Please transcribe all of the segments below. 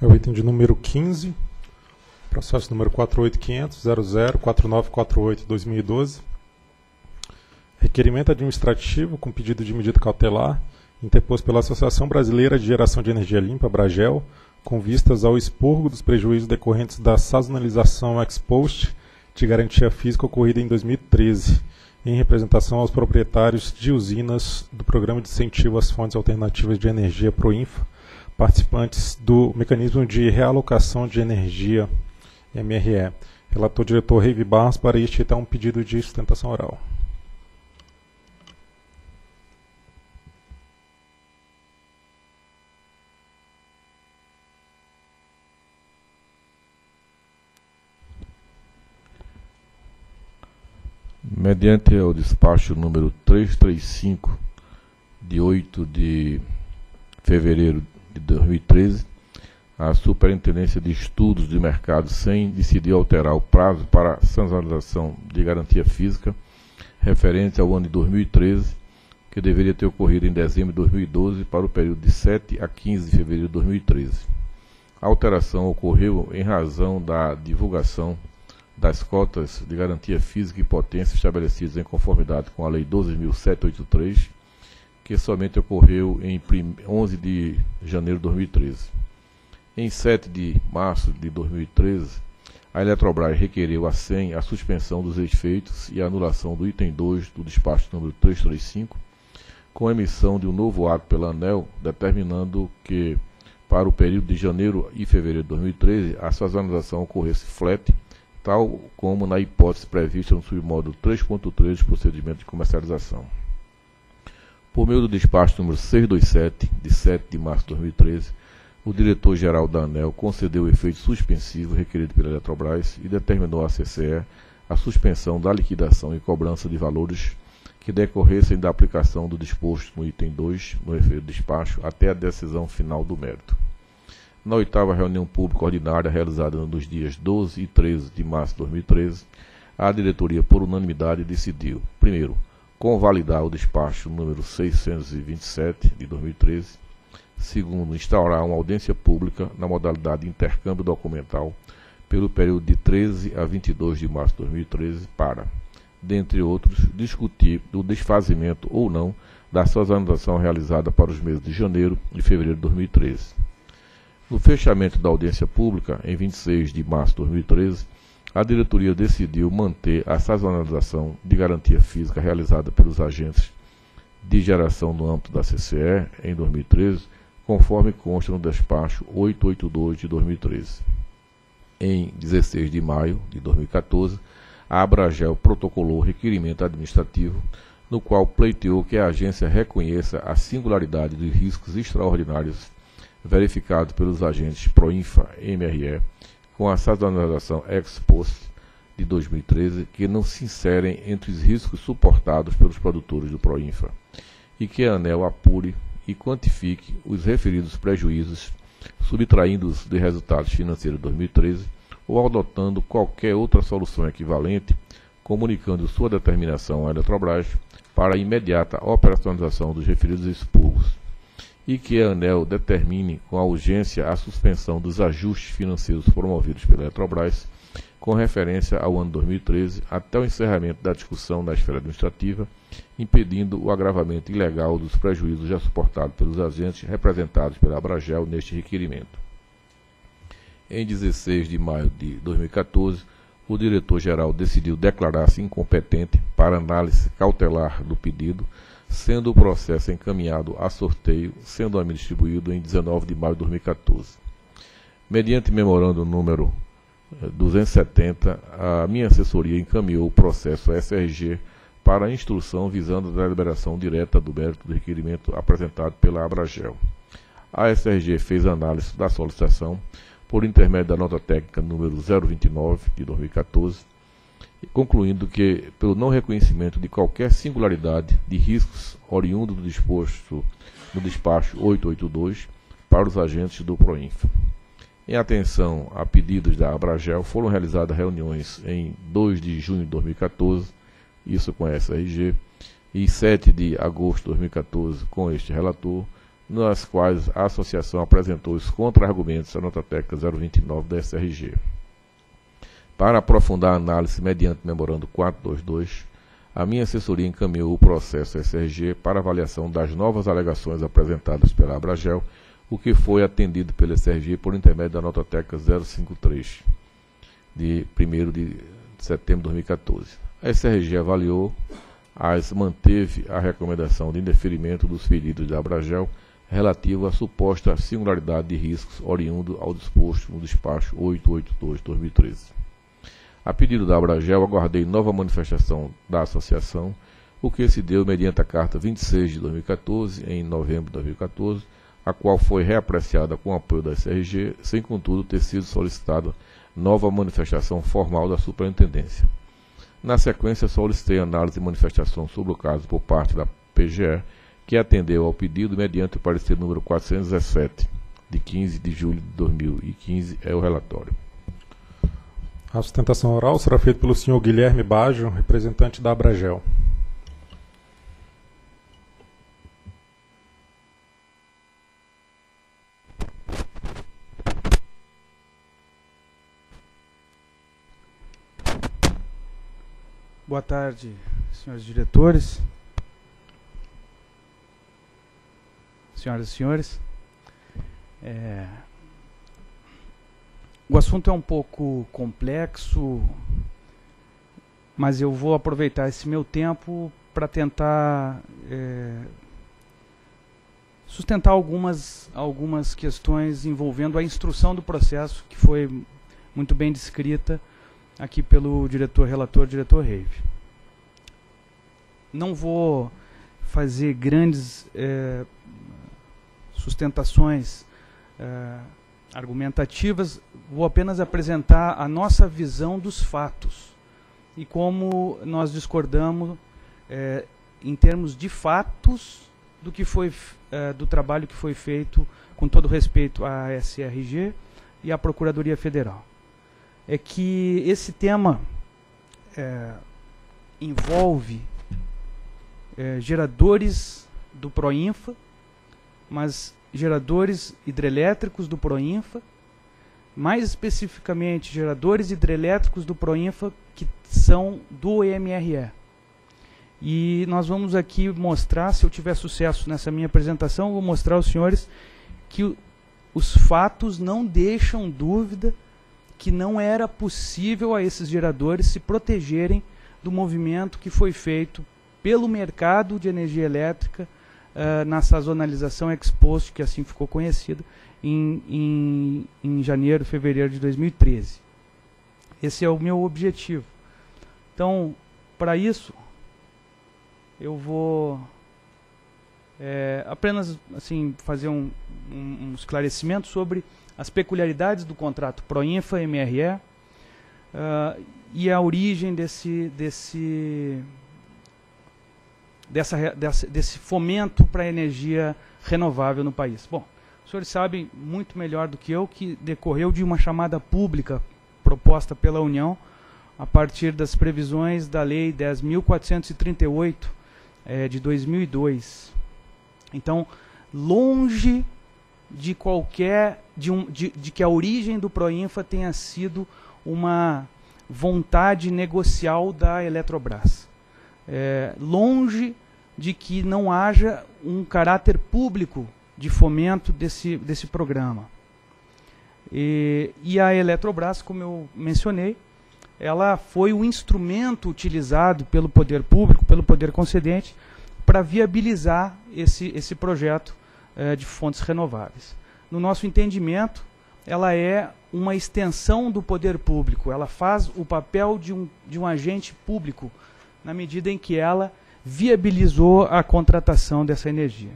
É o item de número 15, processo número 48500004948-2012. Requerimento administrativo com pedido de medida cautelar interposto pela Associação Brasileira de Geração de Energia Limpa, Bragel, com vistas ao expurgo dos prejuízos decorrentes da sazonalização ex post de garantia física ocorrida em 2013, em representação aos proprietários de usinas do Programa de Incentivo às Fontes Alternativas de Energia Proinfa, participantes do Mecanismo de Realocação de Energia, MRE. Relator diretor Reive Barros para este um pedido de sustentação oral. mediante o despacho número 335, de 8 de fevereiro de 2013, a Superintendência de Estudos de Mercado, sem decidir alterar o prazo para a de garantia física referente ao ano de 2013, que deveria ter ocorrido em dezembro de 2012 para o período de 7 a 15 de fevereiro de 2013. A alteração ocorreu em razão da divulgação das cotas de garantia física e potência estabelecidas em conformidade com a Lei 12.783, que somente ocorreu em 11 de janeiro de 2013. Em 7 de março de 2013, a Eletrobras requereu a SEM a suspensão dos efeitos e a anulação do item 2 do despacho número 335, com emissão de um novo ato pela ANEL, determinando que, para o período de janeiro e fevereiro de 2013, a sazonalização ocorresse flat tal como na hipótese prevista no submódulo 3.3 do procedimento de comercialização. Por meio do despacho número 627, de 7 de março de 2013, o diretor-geral da ANEL concedeu o efeito suspensivo requerido pela Eletrobras e determinou à CCE a suspensão da liquidação e cobrança de valores que decorressem da aplicação do disposto no item 2, no efeito despacho, até a decisão final do mérito. Na oitava reunião pública ordinária realizada nos dias 12 e 13 de março de 2013, a diretoria, por unanimidade, decidiu, primeiro, convalidar o despacho número 627 de 2013, segundo, instaurar uma audiência pública na modalidade de intercâmbio documental pelo período de 13 a 22 de março de 2013 para, dentre outros, discutir o desfazimento ou não da sazonalização realizada para os meses de janeiro e fevereiro de 2013 no fechamento da audiência pública, em 26 de março de 2013, a diretoria decidiu manter a sazonalização de garantia física realizada pelos agentes de geração no âmbito da CCE em 2013, conforme consta no despacho 882 de 2013. Em 16 de maio de 2014, a Abragel protocolou requerimento administrativo no qual pleiteou que a agência reconheça a singularidade de riscos extraordinários verificado pelos agentes Proinfa MRE com a sazonalização ex post de 2013 que não se inserem entre os riscos suportados pelos produtores do Proinfa e que a ANEL apure e quantifique os referidos prejuízos subtraindo-os de resultados financeiros de 2013 ou adotando qualquer outra solução equivalente, comunicando sua determinação à Eletrobras para a imediata operacionalização dos referidos expurgos e que a ANEL determine com urgência a suspensão dos ajustes financeiros promovidos pela Eletrobras com referência ao ano 2013 até o encerramento da discussão na esfera administrativa, impedindo o agravamento ilegal dos prejuízos já suportados pelos agentes representados pela Abragel neste requerimento. Em 16 de maio de 2014, o diretor-geral decidiu declarar-se incompetente para análise cautelar do pedido, sendo o processo encaminhado a sorteio, sendo a mim distribuído em 19 de maio de 2014. Mediante memorando número 270, eh, a minha assessoria encaminhou o processo SRG para a instrução visando a deliberação direta do mérito do requerimento apresentado pela Abragel. A SRG fez análise da solicitação por intermédio da nota técnica número 029 de 2014 concluindo que, pelo não reconhecimento de qualquer singularidade de riscos oriundo do disposto no despacho 882 para os agentes do Proinfa. Em atenção a pedidos da Abragel, foram realizadas reuniões em 2 de junho de 2014, isso com a SRG, e 7 de agosto de 2014 com este relator, nas quais a associação apresentou os contra-argumentos à nota técnica 029 da SRG. Para aprofundar a análise mediante memorando 422, a minha assessoria encaminhou o processo SRG para avaliação das novas alegações apresentadas pela Abragel, o que foi atendido pela SRG por intermédio da nota técnica 053, de 1 de setembro de 2014. A SRG avaliou, as manteve a recomendação de indeferimento dos pedidos da Abragel relativo à suposta singularidade de riscos oriundo ao disposto no despacho 882-2013. A pedido da Abragel, aguardei nova manifestação da associação, o que se deu mediante a carta 26 de 2014, em novembro de 2014, a qual foi reapreciada com apoio da SRG, sem contudo ter sido solicitada nova manifestação formal da superintendência. Na sequência, solicitei análise e manifestação sobre o caso por parte da PGE, que atendeu ao pedido mediante o parecer número 417, de 15 de julho de 2015, é o relatório. A sustentação oral será feita pelo senhor Guilherme Baggio, representante da Abragel. Boa tarde, senhores diretores, senhoras e senhores. É, o assunto é um pouco complexo, mas eu vou aproveitar esse meu tempo para tentar é, sustentar algumas, algumas questões envolvendo a instrução do processo, que foi muito bem descrita aqui pelo diretor relator, diretor Reive. Não vou fazer grandes é, sustentações é, argumentativas, vou apenas apresentar a nossa visão dos fatos e como nós discordamos é, em termos de fatos do que foi é, do trabalho que foi feito com todo respeito à SRG e à Procuradoria Federal. É que esse tema é, envolve é, geradores do Proinfa, mas geradores hidrelétricos do Proinfa, mais especificamente geradores hidrelétricos do Proinfa que são do EMRE. E nós vamos aqui mostrar, se eu tiver sucesso nessa minha apresentação, vou mostrar aos senhores que os fatos não deixam dúvida que não era possível a esses geradores se protegerem do movimento que foi feito pelo mercado de energia elétrica uh, na sazonalização ex post, que assim ficou conhecida, em, em, em janeiro, fevereiro de 2013. Esse é o meu objetivo. Então, para isso, eu vou é, apenas assim fazer um, um, um, esclarecimento sobre as peculiaridades do contrato Proinfa-MRE uh, ah, e a origem desse, desse dessa, dessa, desse fomento para a energia renovável no país. Bom, os senhores sabem muito melhor do que eu que decorreu de uma chamada pública proposta pela União a partir das previsões da Lei 10.438 é, de 2002. Então, longe de qualquer de, um, de, de que a origem do Proinfa tenha sido uma vontade negocial da Eletrobras é, longe de que não haja um caráter público de fomento desse, desse programa. E, e a Eletrobras, como eu mencionei, ela foi o instrumento utilizado pelo poder público, pelo poder concedente, para viabilizar esse, esse projeto é, de fontes renováveis. No nosso entendimento, ela é uma extensão do poder público, ela faz o papel de um, de um agente público na medida em que ela viabilizou a contratação dessa energia.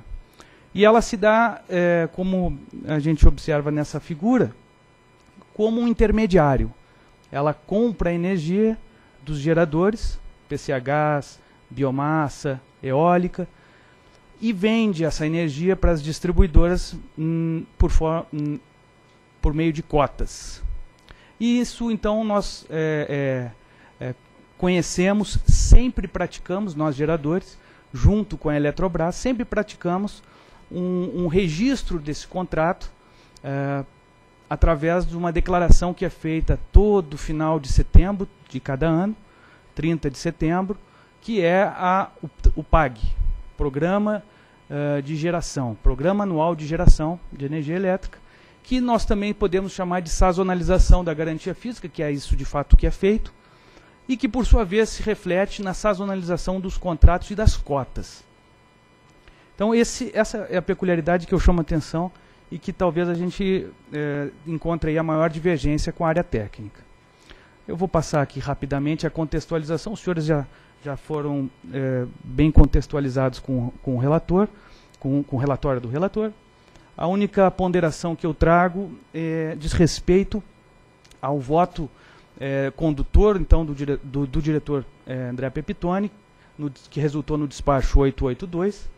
E ela se dá, é, como a gente observa nessa figura, como um intermediário. Ela compra a energia dos geradores, PCHs, biomassa, eólica, e vende essa energia para as distribuidoras hum, por, hum, por meio de cotas. E isso, então, nós é, é, conhecemos, sempre praticamos, nós geradores, junto com a Eletrobras, sempre praticamos um, um registro desse contrato é, através de uma declaração que é feita todo final de setembro de cada ano, 30 de setembro, que é a, o, o PAG, Programa uh, de Geração, Programa Anual de Geração de Energia Elétrica, que nós também podemos chamar de sazonalização da garantia física, que é isso de fato que é feito, e que por sua vez se reflete na sazonalização dos contratos e das cotas. Então esse, essa é a peculiaridade que eu chamo a atenção e que talvez a gente é, encontre aí a maior divergência com a área técnica. Eu vou passar aqui rapidamente a contextualização, os senhores já, já foram é, bem contextualizados com, com o relator, com, com o relatório do relator. A única ponderação que eu trago é, diz respeito ao voto é, condutor então do, dire, do, do diretor é, André Pepitone, no, que resultou no despacho 882,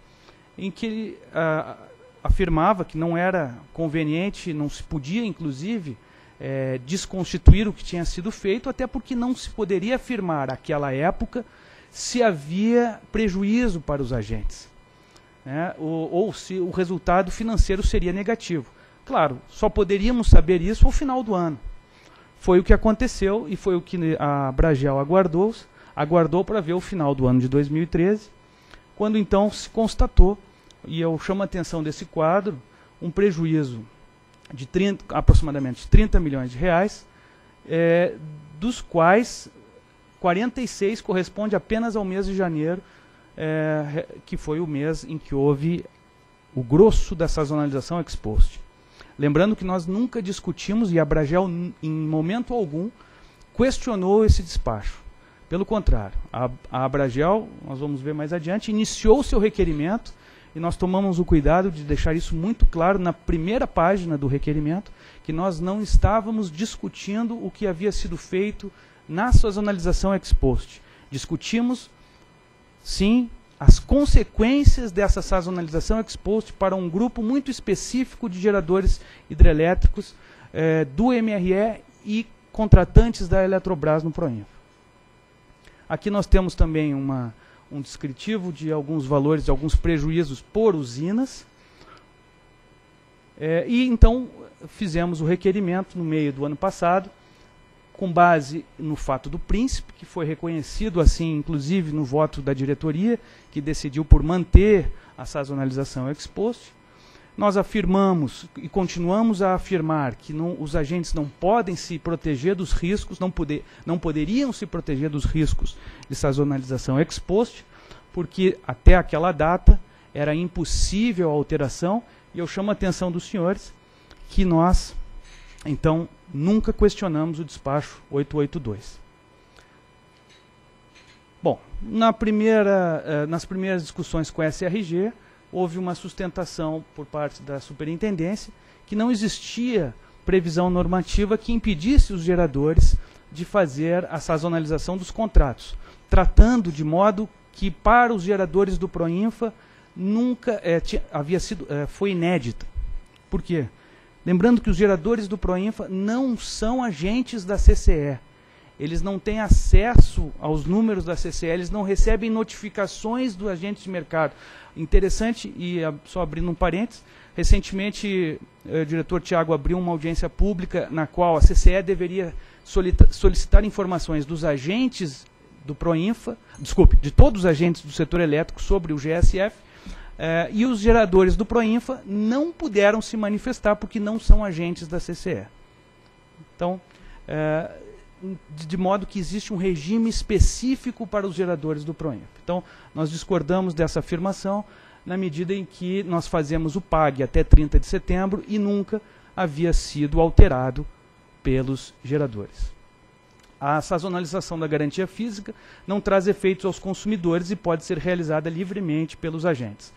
em que ele a, afirmava que não era conveniente, não se podia, inclusive, é, desconstituir o que tinha sido feito, até porque não se poderia afirmar, naquela época, se havia prejuízo para os agentes, né, ou, ou se o resultado financeiro seria negativo. Claro, só poderíamos saber isso ao final do ano. Foi o que aconteceu e foi o que a Bragel aguardou, aguardou para ver o final do ano de 2013, quando então se constatou e eu chamo a atenção desse quadro, um prejuízo de 30, aproximadamente 30 milhões de reais, é, dos quais 46 corresponde apenas ao mês de janeiro, é, que foi o mês em que houve o grosso da sazonalização exposto. Lembrando que nós nunca discutimos, e a Bragel, em momento algum, questionou esse despacho. Pelo contrário, a, a nós vamos ver mais adiante, iniciou seu requerimento e nós tomamos o cuidado de deixar isso muito claro na primeira página do requerimento, que nós não estávamos discutindo o que havia sido feito na sazonalização ex post. Discutimos, sim, as consequências dessa sazonalização ex post para um grupo muito específico de geradores hidrelétricos eh, do MRE e contratantes da Eletrobras no Proinfra. Aqui nós temos também uma um descritivo de alguns valores, de alguns prejuízos por usinas. É, e então fizemos o requerimento no meio do ano passado, com base no fato do príncipe, que foi reconhecido assim, inclusive no voto da diretoria, que decidiu por manter a sazonalização ex post. Nós afirmamos e continuamos a afirmar que não, os agentes não podem se proteger dos riscos, não, poder, não poderiam se proteger dos riscos de sazonalização ex post, porque até aquela data era impossível a alteração, e eu chamo a atenção dos senhores que nós, então, nunca questionamos o despacho 882. Bom, na primeira, eh, nas primeiras discussões com a SRG, houve uma sustentação por parte da superintendência que não existia previsão normativa que impedisse os geradores de fazer a sazonalização dos contratos, tratando de modo que para os geradores do Proinfa nunca é, tinha, havia sido é, foi inédita. Por quê? Lembrando que os geradores do Proinfa não são agentes da CCE. Eles não têm acesso aos números da CCE, eles não recebem notificações do agente de mercado. Interessante, e só abrindo um parênteses, recentemente eh, o diretor Tiago abriu uma audiência pública na qual a CCE deveria solicitar informações dos agentes do Proinfa, desculpe, de todos os agentes do setor elétrico sobre o GSF, eh, e os geradores do Proinfa não puderam se manifestar porque não são agentes da CCE. Então, de, de, modo que existe um regime específico para os geradores do Proinfa. Então, nós discordamos dessa afirmação na medida em que nós fazemos o PAG até 30 de setembro e nunca havia sido alterado pelos geradores. A sazonalização da garantia física não traz efeitos aos consumidores e pode ser realizada livremente pelos agentes.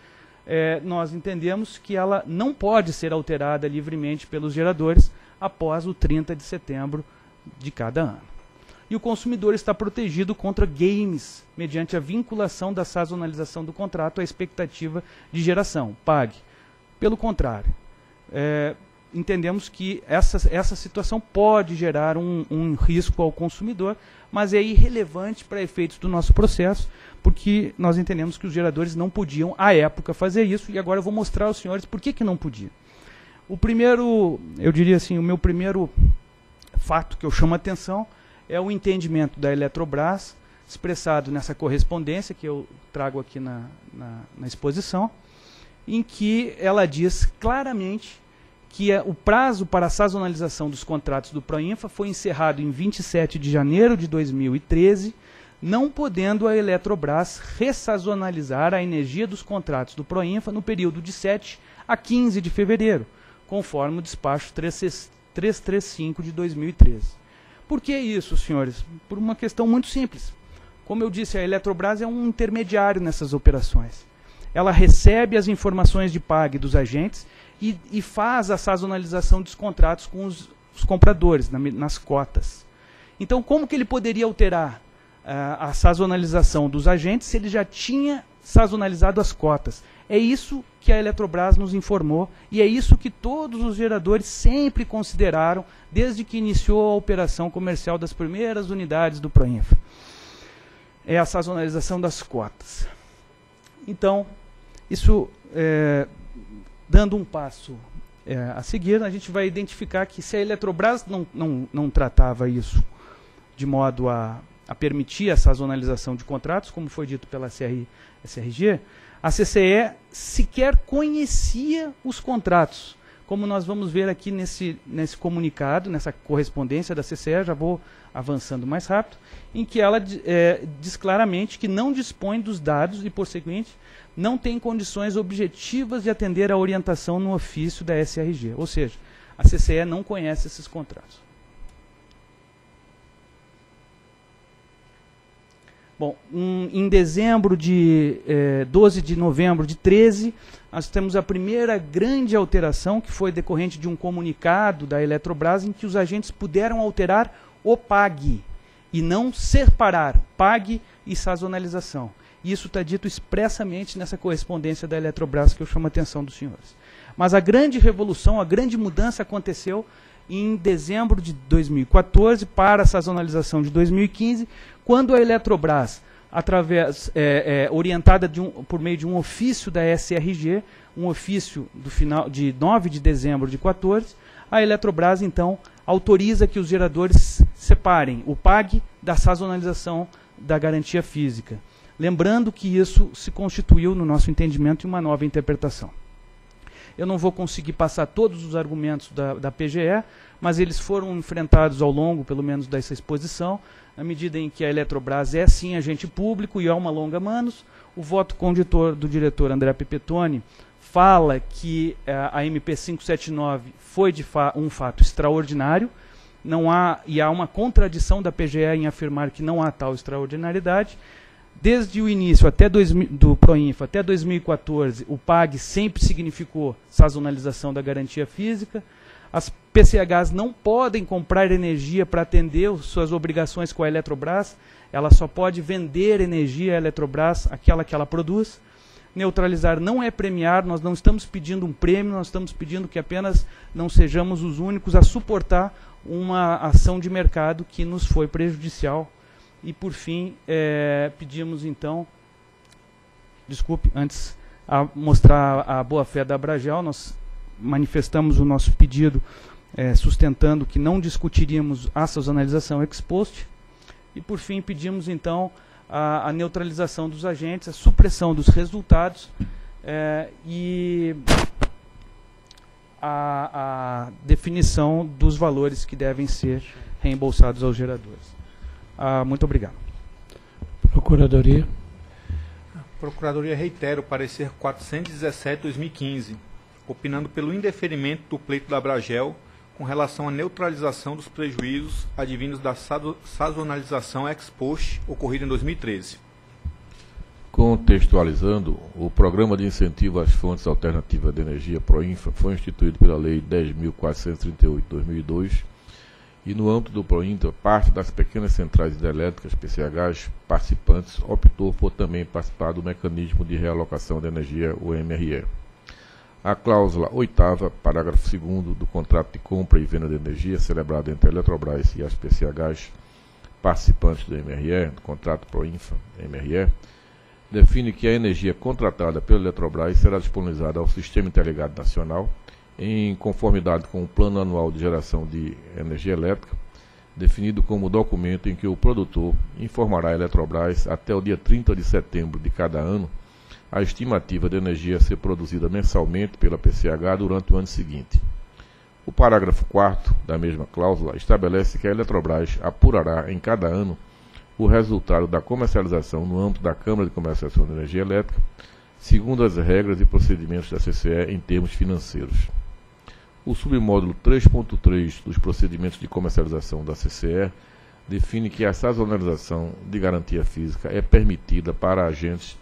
É, nós entendemos que ela não pode ser alterada livremente pelos geradores após o 30 de setembro de cada ano. E o consumidor está protegido contra games mediante a vinculação da sazonalização do contrato à expectativa de geração, pague. Pelo contrário, é, entendemos que essa, essa situação pode gerar um, um risco ao consumidor, mas é irrelevante para efeitos do nosso processo, porque nós entendemos que os geradores não podiam, à época, fazer isso, e agora eu vou mostrar aos senhores por que, que não podia. O primeiro, eu diria assim, o meu primeiro fato que eu chamo a atenção é o entendimento da Eletrobras, expressado nessa correspondência que eu trago aqui na, na, na exposição, em que ela diz claramente que o prazo para a sazonalização dos contratos do Proinfa foi encerrado em 27 de janeiro de 2013, não podendo a Eletrobras ressazonalizar a energia dos contratos do Proinfa no período de 7 a 15 de fevereiro, conforme o despacho 335 de 2013. Por que isso, senhores? Por uma questão muito simples. Como eu disse, a Eletrobras é um intermediário nessas operações. Ela recebe as informações de PAG dos agentes e, e faz a sazonalização dos contratos com os, os compradores, na, nas cotas. Então, como que ele poderia alterar uh, a sazonalização dos agentes se ele já tinha sazonalizado as cotas? É isso que a Eletrobras nos informou e é isso que todos os geradores sempre consideraram desde que iniciou a operação comercial das primeiras unidades do Proinfa. É a sazonalização das cotas. Então, isso é, Dando um passo é, a seguir, a gente vai identificar que se a Eletrobras não, não, não tratava isso de modo a, a permitir a sazonalização de contratos, como foi dito pela CR, SRG, a CCE sequer conhecia os contratos. Como nós vamos ver aqui nesse, nesse comunicado, nessa correspondência da CCE, já vou avançando mais rápido, em que ela é, diz claramente que não dispõe dos dados e, por seguinte, não tem condições objetivas de atender à orientação no ofício da SRG. Ou seja, a CCE não conhece esses contratos. Bom, um, em dezembro de eh, 12 de novembro de 13, nós temos a primeira grande alteração, que foi decorrente de um comunicado da Eletrobras, em que os agentes puderam alterar o PAG e não separar PAG e sazonalização. Isso está dito expressamente nessa correspondência da Eletrobras que eu chamo a atenção dos senhores. Mas a grande revolução, a grande mudança aconteceu em dezembro de 2014 para a sazonalização de 2015, quando a Eletrobras, através, é, é, orientada um, por meio de um ofício da SRG, um ofício do final de 9 de dezembro de 14, a Eletrobras então autoriza que os geradores separem o PAG da sazonalização da garantia física. Lembrando que isso se constituiu, no nosso entendimento, em uma nova interpretação. Eu não vou conseguir passar todos os argumentos da, da PGE, mas eles foram enfrentados ao longo, pelo menos, dessa exposição, na medida em que a Eletrobras é sim agente público e é uma longa manos. O voto conditor do diretor André Pipetoni fala que uh, a MP 579 foi de fa um fato extraordinário, não há e há uma contradição da PGE em afirmar que não há tal extraordinariedade. Desde o início até dois, do Proinfa até 2014, o PAG sempre significou sazonalização da garantia física. As PCHs não podem comprar energia para atender suas obrigações com a Eletrobras. Ela só pode vender energia à Eletrobras, aquela que ela produz. Neutralizar não é premiar, nós não estamos pedindo um prêmio, nós estamos pedindo que apenas não sejamos os únicos a suportar uma ação de mercado que nos foi prejudicial e, por fim, é, pedimos então, desculpe, antes a mostrar a boa-fé da Abragel, nós manifestamos o nosso pedido é, sustentando que não discutiríamos a sazonalização ex post. E, por fim, pedimos então a, a neutralização dos agentes, a supressão dos resultados é, e a, a definição dos valores que devem ser reembolsados aos geradores. Ah, muito obrigado. Procuradoria. A Procuradoria reitera o parecer 417-2015, opinando pelo indeferimento do pleito da Bragel com relação à neutralização dos prejuízos advindos da sazonalização ex post ocorrida em 2013. Contextualizando, o Programa de Incentivo às Fontes Alternativas de Energia PROINFA foi instituído pela Lei 10.438-2002 e no âmbito do PROINTA, parte das pequenas centrais hidrelétricas PCHs participantes optou por também participar do mecanismo de realocação de energia, o MRE. a cláusula oitava, parágrafo 2 do contrato de compra e venda de energia celebrado entre a Eletrobras e as PCHs participantes do MRE, do contrato Proinfa MRE, define que a energia contratada pela Eletrobras será disponibilizada ao Sistema Interligado Nacional em conformidade com o Plano Anual de Geração de Energia Elétrica, definido como documento em que o produtor informará a Eletrobras até o dia 30 de setembro de cada ano a estimativa de energia a ser produzida mensalmente pela PCH durante o ano seguinte. O parágrafo 4 da mesma cláusula estabelece que a Eletrobras apurará em cada ano o resultado da comercialização no âmbito da Câmara de Comercialização de Energia Elétrica, segundo as regras e procedimentos da CCE em termos financeiros. O submódulo 3.3 dos procedimentos de comercialização da CCE define que a sazonalização de garantia física é permitida para agentes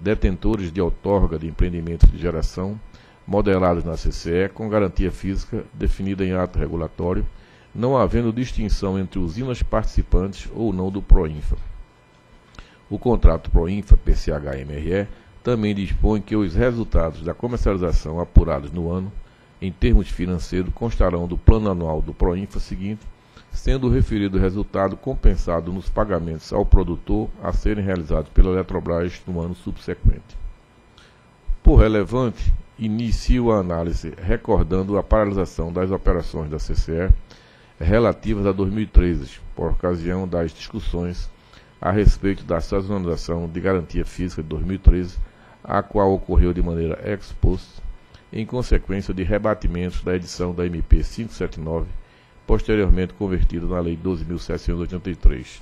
detentores de outorga de empreendimentos de geração modelados na CCE com garantia física definida em ato regulatório, não havendo distinção entre usinas participantes ou não do Proinfa. O contrato Proinfa PCH-MRE também dispõe que os resultados da comercialização apurados no ano, em termos financeiros, constarão do plano anual do Proinfa seguinte sendo o referido resultado compensado nos pagamentos ao produtor a serem realizados pela Eletrobras no ano subsequente. Por relevante, inicio a análise recordando a paralisação das operações da CCE relativas a 2013, por ocasião das discussões a respeito da sazonalização de garantia física de 2013, a qual ocorreu de maneira ex post, em consequência de rebatimentos da edição da MP 579 posteriormente convertido na Lei 12.783.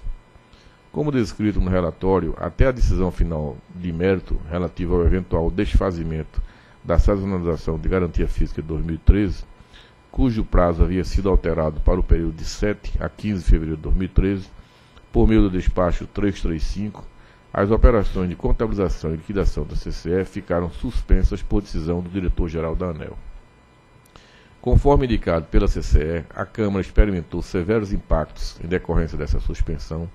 Como descrito no relatório, até a decisão final de mérito relativa ao eventual desfazimento da sazonalização de garantia física de 2013, cujo prazo havia sido alterado para o período de 7 a 15 de fevereiro de 2013, por meio do despacho 335, as operações de contabilização e liquidação da CCE ficaram suspensas por decisão do diretor-geral da ANEL. Conforme indicado pela CCE, a Câmara experimentou severos impactos em decorrência dessa suspensão,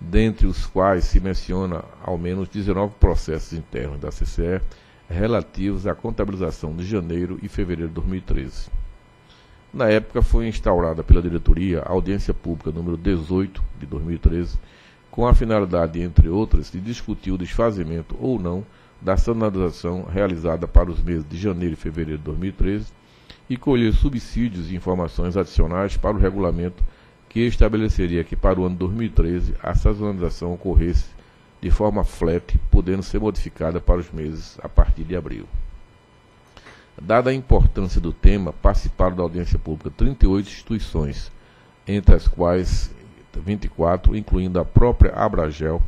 dentre os quais se menciona ao menos 19 processos internos da CCE relativos à contabilização de janeiro e fevereiro de 2013. Na época, foi instaurada pela diretoria a audiência pública número 18 de 2013, com a finalidade, entre outras, de discutir o desfazimento ou não da sanalização realizada para os meses de janeiro e fevereiro de 2013 e colher subsídios e informações adicionais para o regulamento que estabeleceria que para o ano 2013 a sazonalização ocorresse de forma flat, podendo ser modificada para os meses a partir de abril. Dada a importância do tema, participaram da audiência pública 38 instituições, entre as quais 24, incluindo a própria Abragel,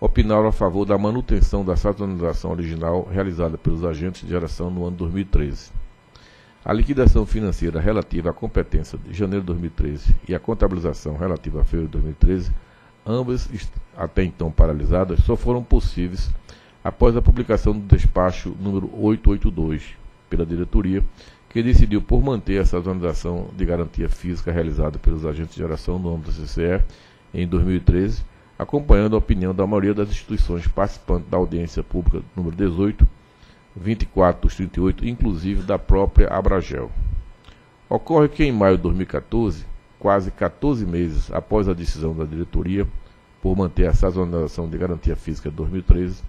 opinaram a favor da manutenção da sazonalização original realizada pelos agentes de geração no ano 2013. A liquidação financeira relativa à competência de janeiro de 2013 e a contabilização relativa a fevereiro de 2013, ambas até então paralisadas, só foram possíveis após a publicação do despacho número 882 pela diretoria, que decidiu por manter essa sazonalização de garantia física realizada pelos agentes de geração no âmbito da CCE em 2013, acompanhando a opinião da maioria das instituições participantes da audiência pública número 18 24 dos 38, inclusive da própria Abragel. Ocorre que em maio de 2014, quase 14 meses após a decisão da diretoria por manter a sazonalização de garantia física de 2013,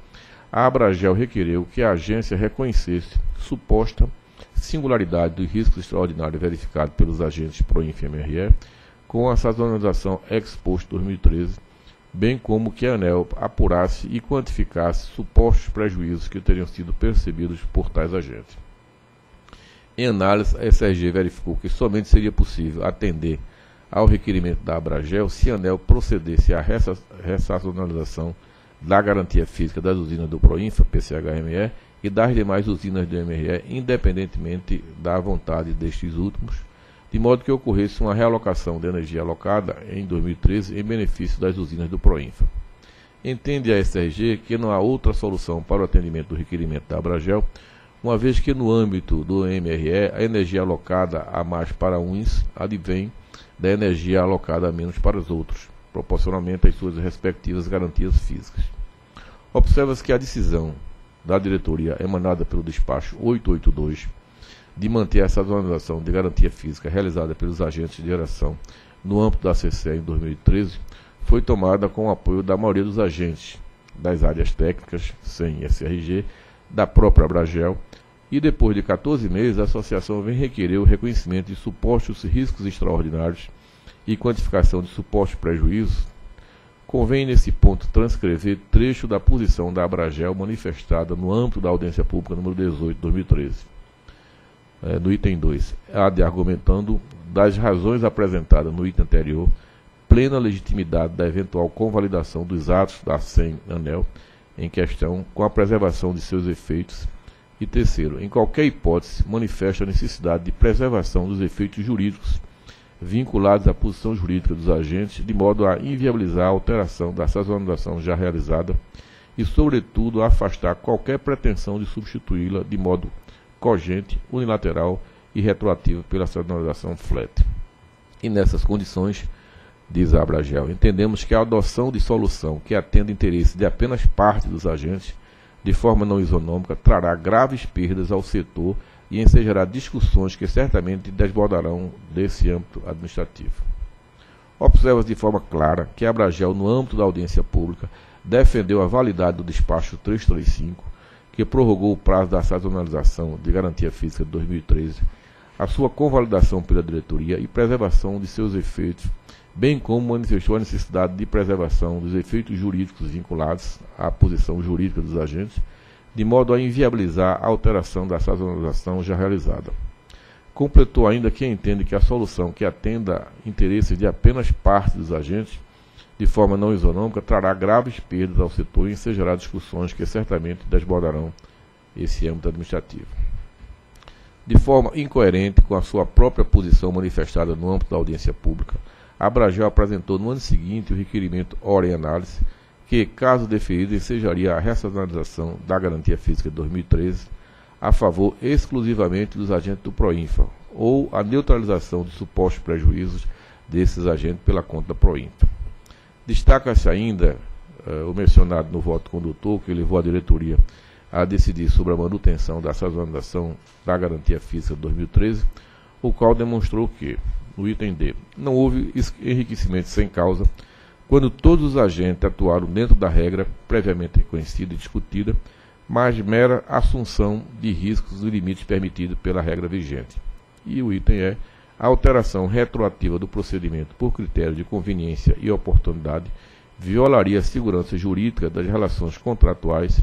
a Abragel requereu que a agência reconhecesse suposta singularidade dos riscos extraordinários verificados pelos agentes PROINF-MRE com a sazonalização ex post 2013 bem como que a ANEL apurasse e quantificasse supostos prejuízos que teriam sido percebidos por tais agentes. Em análise, a SRG verificou que somente seria possível atender ao requerimento da Abragel se a ANEL procedesse à ressazonalização da garantia física das usinas do Proinfa, PCHME, e das demais usinas do MRE, independentemente da vontade destes últimos, de modo que ocorresse uma realocação de energia alocada em 2013 em benefício das usinas do Proinfa. Entende a SRG que não há outra solução para o atendimento do requerimento da Abragel, uma vez que no âmbito do MRE a energia alocada a mais para uns advém da energia alocada a menos para os outros, proporcionalmente às suas respectivas garantias físicas. Observa-se que a decisão da diretoria emanada pelo despacho 882 de manter essa sazonalização de garantia física realizada pelos agentes de geração no âmbito da CCE em 2013 foi tomada com o apoio da maioria dos agentes das áreas técnicas, sem SRG, da própria Abragel, e depois de 14 meses a associação vem requerer o reconhecimento de supostos riscos extraordinários e quantificação de supostos prejuízos. Convém nesse ponto transcrever trecho da posição da Abragel manifestada no âmbito da audiência pública número 18 de 2013. É, no item 2, há de argumentando das razões apresentadas no item anterior, plena legitimidade da eventual convalidação dos atos da SEM ANEL em questão com a preservação de seus efeitos. E terceiro, em qualquer hipótese, manifesta a necessidade de preservação dos efeitos jurídicos vinculados à posição jurídica dos agentes, de modo a inviabilizar a alteração da sazonalização já realizada e, sobretudo, afastar qualquer pretensão de substituí-la de modo cogente, unilateral e retroativo pela sazonalização flat. E nessas condições, diz a Abragel, entendemos que a adoção de solução que atenda interesse de apenas parte dos agentes, de forma não isonômica, trará graves perdas ao setor e ensejará discussões que certamente desbordarão desse âmbito administrativo. Observa de forma clara que a Abragel, no âmbito da audiência pública, defendeu a validade do despacho 335, que prorrogou o prazo da sazonalização de garantia física de 2013, a sua convalidação pela diretoria e preservação de seus efeitos bem como manifestou a necessidade de preservação dos efeitos jurídicos vinculados à posição jurídica dos agentes, de modo a inviabilizar a alteração da sazonalização já realizada. Completou ainda que entende que a solução que atenda interesses de apenas parte dos agentes, de forma não isonômica, trará graves perdas ao setor e ensejará discussões que certamente desbordarão esse âmbito administrativo. De forma incoerente com a sua própria posição manifestada no âmbito da audiência pública, a Abragel apresentou no ano seguinte o requerimento hora em análise, que, caso deferido, ensejaria a racionalização da garantia física de 2013 a favor exclusivamente dos agentes do Proinfa, ou a neutralização de supostos prejuízos desses agentes pela conta da Proinfa. Destaca-se ainda uh, o mencionado no voto condutor, que levou a diretoria a decidir sobre a manutenção da sazonalização da garantia física de 2013, o qual demonstrou que no item D. Não houve enriquecimento sem causa quando todos os agentes atuaram dentro da regra previamente reconhecida e discutida, mas mera assunção de riscos e limites permitidos pela regra vigente. E o item é a alteração retroativa do procedimento por critério de conveniência e oportunidade violaria a segurança jurídica das relações contratuais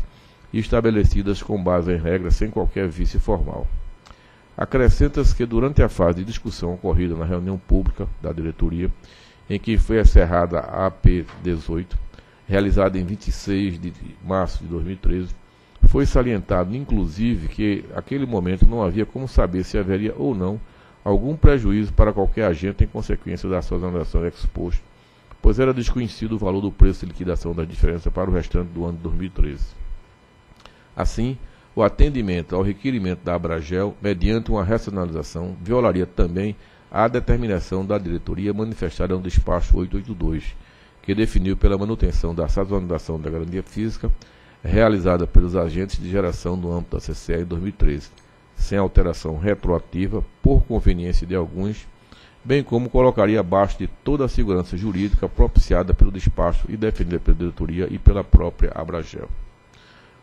estabelecidas com base em regras sem qualquer vício formal. Acrescenta-se que durante a fase de discussão ocorrida na reunião pública da diretoria, em que foi encerrada a AP 18, realizada em 26 de março de 2013, foi salientado inclusive que naquele momento não havia como saber se haveria ou não algum prejuízo para qualquer agente em consequência da sua exoneração exposto, pois era desconhecido o valor do preço de liquidação da diferença para o restante do ano de 2013. Assim, o atendimento ao requerimento da Abragel, mediante uma racionalização, violaria também a determinação da diretoria manifestada no despacho 882, que definiu pela manutenção da sazonalização da garantia física realizada pelos agentes de geração no âmbito da CCE em 2013, sem alteração retroativa por conveniência de alguns, bem como colocaria abaixo de toda a segurança jurídica propiciada pelo despacho e defendida pela diretoria e pela própria Abragel.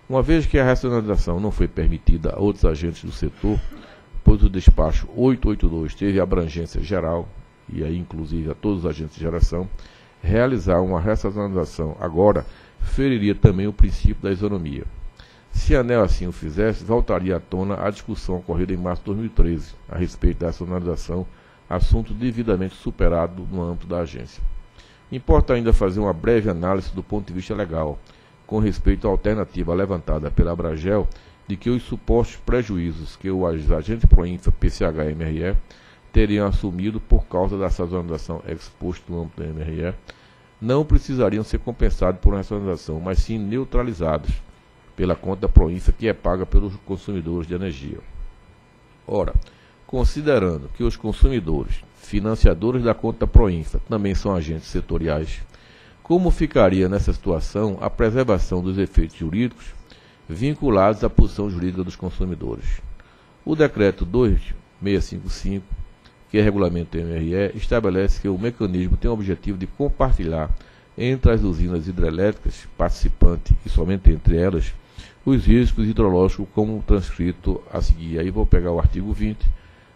Uma vez que a racionalização não foi permitida a outros agentes do setor, pois o despacho 882 teve abrangência geral, e aí inclusive a todos os agentes de geração, realizar uma racionalização agora feriria também o princípio da isonomia. Se a ANEL assim o fizesse, voltaria à tona a discussão ocorrida em março de 2013 a respeito da racionalização, assunto devidamente superado no âmbito da agência. Importa ainda fazer uma breve análise do ponto de vista legal, com respeito à alternativa levantada pela Abragel de que os supostos prejuízos que o agente Proinfa PCH-MRE teriam assumido por causa da sazonalização exposto no âmbito do MRE não precisariam ser compensados por uma sazonalização, mas sim neutralizados pela conta Proinfa que é paga pelos consumidores de energia. Ora, considerando que os consumidores, financiadores da conta Proinfa, também são agentes setoriais, como ficaria nessa situação a preservação dos efeitos jurídicos vinculados à posição jurídica dos consumidores? O decreto 2655, que é regulamento do MRE, estabelece que o mecanismo tem o objetivo de compartilhar entre as usinas hidrelétricas participantes e somente entre elas os riscos hidrológicos como transcrito a seguir. Aí vou pegar o artigo 20.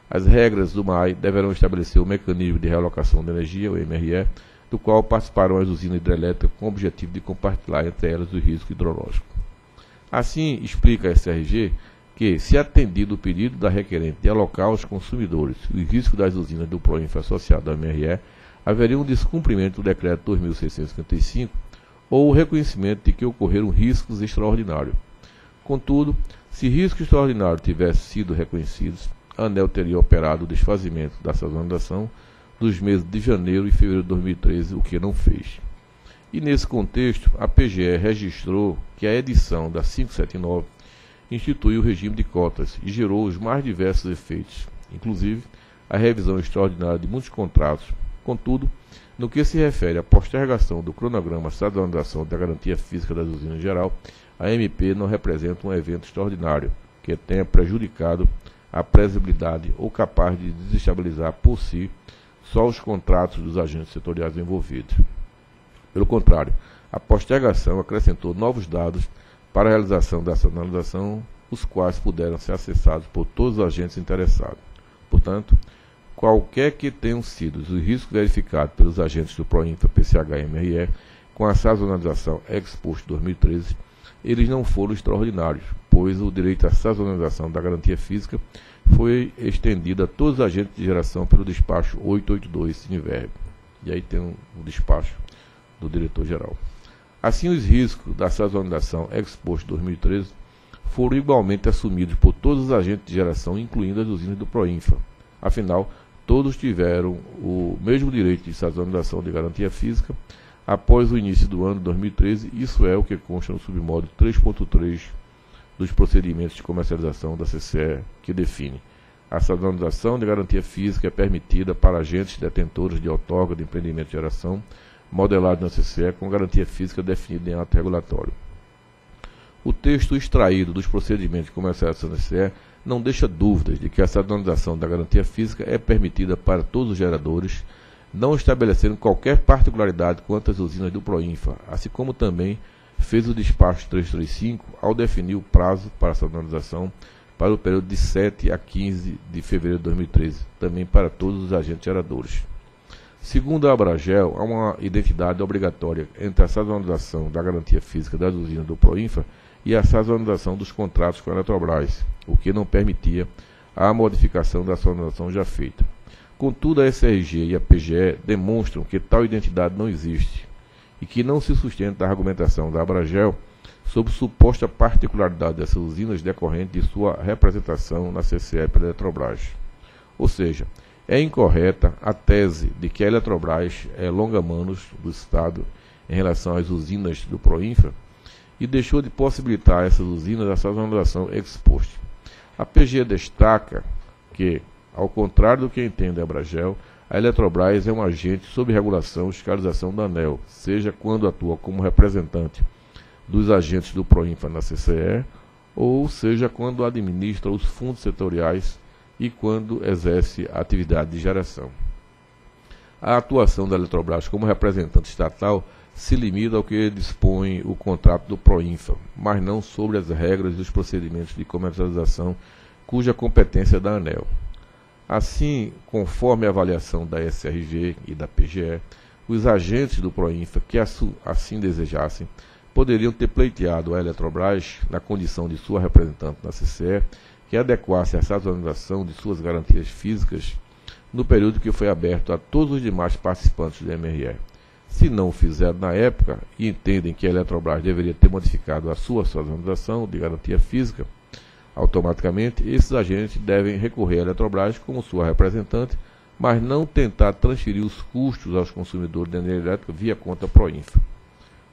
As regras do MAI deverão estabelecer o mecanismo de realocação de energia, o MRE, do qual participarão as usinas hidrelétricas com o objetivo de compartilhar entre elas o risco hidrológico. Assim, explica a SRG que, se atendido o pedido da requerente de alocar aos consumidores o risco das usinas do Proinfa associado ao MRE, haveria um descumprimento do decreto 2655 ou o reconhecimento de que ocorreram riscos extraordinários. Contudo, se riscos extraordinários tivessem sido reconhecidos, a ANEL teria operado o desfazimento da sazonalização dos meses de janeiro e fevereiro de 2013, o que não fez. E nesse contexto, a PGE registrou que a edição da 579 instituiu o regime de cotas e gerou os mais diversos efeitos, inclusive a revisão extraordinária de muitos contratos. Contudo, no que se refere à postergação do cronograma estadualização da garantia física das usinas em geral, a MP não representa um evento extraordinário que tenha prejudicado a previsibilidade ou capaz de desestabilizar por si só os contratos dos agentes setoriais envolvidos. Pelo contrário, a postergação acrescentou novos dados para a realização dessa analisação, os quais puderam ser acessados por todos os agentes interessados. Portanto, qualquer que tenham sido os riscos verificados pelos agentes do PROINFA, PCH e MRE, com a sazonalização ex post 2013, eles não foram extraordinários, pois o direito à sazonalização da garantia física foi estendido a todos os agentes de geração pelo despacho 882 Siniverb. E aí tem um, um despacho do diretor-geral. Assim, os riscos da sazonalização ex post 2013 foram igualmente assumidos por todos os agentes de geração, incluindo as usinas do Proinfa. Afinal, todos tiveram o mesmo direito de sazonalização de garantia física após o início do ano 2013, isso é o que consta no submódulo 3.3 dos procedimentos de comercialização da CCE, que define a sazonalização de garantia física é permitida para agentes detentores de outorga de empreendimento de geração modelado na CCE com garantia física definida em ato regulatório. O texto extraído dos procedimentos de comercialização da CCE não deixa dúvidas de que a sazonalização da garantia física é permitida para todos os geradores, não estabelecendo qualquer particularidade quanto às usinas do Proinfa, assim como também fez o despacho 335 ao definir o prazo para a sazonalização para o período de 7 a 15 de fevereiro de 2013, também para todos os agentes geradores. Segundo a Abragel, há uma identidade obrigatória entre a sazonalização da garantia física das usinas do Proinfa e a sazonalização dos contratos com a Eletrobras, o que não permitia a modificação da sazonalização já feita. Contudo, a SRG e a PGE demonstram que tal identidade não existe e que não se sustenta a argumentação da Abragel sobre suposta particularidade dessas usinas decorrente de sua representação na CCE pela Eletrobras. Ou seja, é incorreta a tese de que a Eletrobras é longa-manos do Estado em relação às usinas do Proinfa e deixou de possibilitar essas usinas a sazonalização ex post. A PG destaca que, ao contrário do que entende a Bragel, a Eletrobras é um agente sob regulação e fiscalização da ANEL, seja quando atua como representante dos agentes do Proinfa na CCE, ou seja quando administra os fundos setoriais e quando exerce a atividade de geração. A atuação da Eletrobras como representante estatal se limita ao que dispõe o contrato do Proinfa, mas não sobre as regras e os procedimentos de comercialização cuja competência é da ANEL. Assim, conforme a avaliação da SRG e da PGE, os agentes do Proinfa que assim desejassem poderiam ter pleiteado a Eletrobras, na condição de sua representante na CCE, que adequasse a sazonalização de suas garantias físicas no período que foi aberto a todos os demais participantes do MRE. Se não o fizeram na época e entendem que a Eletrobras deveria ter modificado a sua sazonalização de garantia física, automaticamente esses agentes devem recorrer à Eletrobras como sua representante, mas não tentar transferir os custos aos consumidores de energia elétrica via conta Proinfa.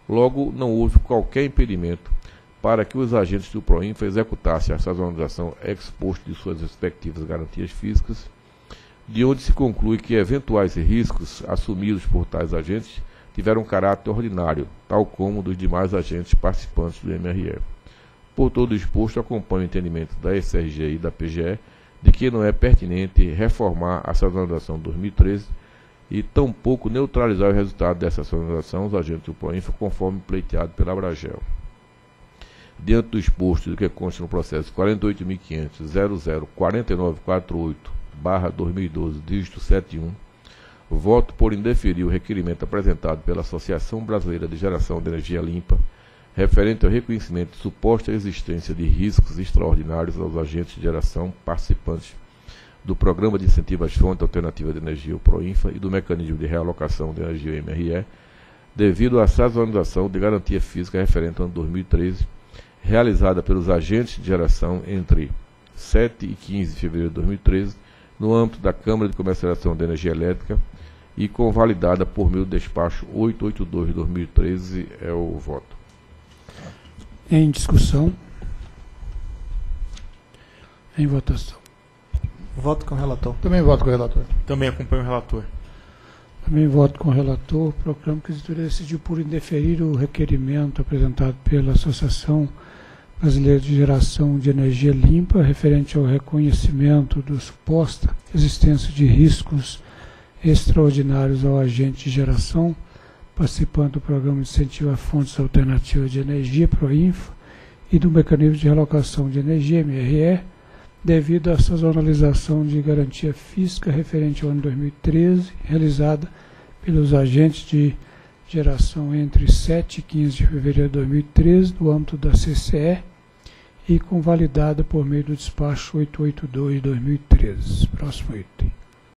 Logo, não houve qualquer impedimento para que os agentes do Proinfa executassem a sazonalização ex post de suas respectivas garantias físicas, de onde se conclui que eventuais riscos assumidos por tais agentes tiveram caráter ordinário, tal como dos demais agentes participantes do MRE. Por todo exposto, acompanho o entendimento da SRG e da PGE de que não é pertinente reformar a sazonalização 2013 e tampouco neutralizar o resultado dessa sazonalização os agentes do Proinfa conforme pleiteado pela Abragel. Diante do exposto do que consta no processo 48.500.004948-2012, dígito 71, voto por indeferir o requerimento apresentado pela Associação Brasileira de Geração de Energia Limpa, referente ao reconhecimento de suposta existência de riscos extraordinários aos agentes de geração participantes do Programa de Incentivo às Fontes Alternativas de Energia, o PROINFA, e do Mecanismo de Realocação de Energia, o MRE, devido à sazonalização de garantia física referente ao ano 2013, realizada pelos agentes de geração entre 7 e 15 de fevereiro de 2013, no âmbito da Câmara de Comercialização de Energia Elétrica e convalidada por meio do despacho 882 de 2013, é o voto. Em discussão. Em votação. Voto com o relator. Também voto com o relator. Também acompanho o relator. Também voto com o relator. Proclamo que a editoria decidiu por indeferir o requerimento apresentado pela Associação Brasileira de Geração de Energia Limpa referente ao reconhecimento da suposta existência de riscos extraordinários ao agente de geração participando do Programa de Incentivo a Fontes Alternativas de Energia, PROINFA, e do Mecanismo de Relocação de Energia, MRE, devido à sazonalização de garantia física referente ao ano 2013, realizada pelos agentes de geração entre 7 e 15 de fevereiro de 2013, no âmbito da CCE, e convalidada por meio do despacho 882 de 2013. Próximo item.